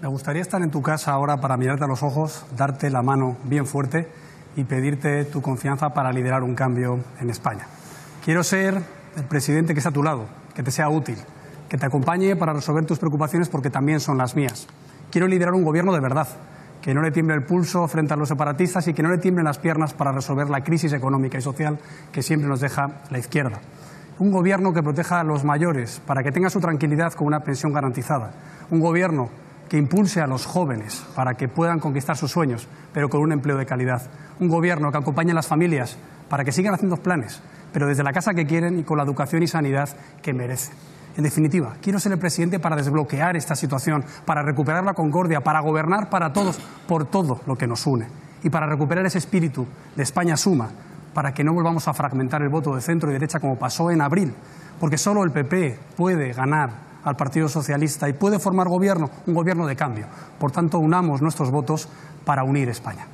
Me gustaría estar en tu casa ahora para mirarte a los ojos, darte la mano bien fuerte y pedirte tu confianza para liderar un cambio en España. Quiero ser el presidente que está a tu lado, que te sea útil, que te acompañe para resolver tus preocupaciones porque también son las mías. Quiero liderar un gobierno de verdad, que no le tiemble el pulso frente a los separatistas y que no le tiemblen las piernas para resolver la crisis económica y social que siempre nos deja la izquierda. Un gobierno que proteja a los mayores para que tengan su tranquilidad con una pensión garantizada. Un gobierno que impulse a los jóvenes para que puedan conquistar sus sueños, pero con un empleo de calidad. Un gobierno que acompañe a las familias para que sigan haciendo planes, pero desde la casa que quieren y con la educación y sanidad que merecen. En definitiva, quiero ser el presidente para desbloquear esta situación, para recuperar la concordia, para gobernar para todos por todo lo que nos une y para recuperar ese espíritu de España suma, para que no volvamos a fragmentar el voto de centro y derecha como pasó en abril, porque solo el PP puede ganar al Partido Socialista y puede formar gobierno, un gobierno de cambio. Por tanto, unamos nuestros votos para unir España.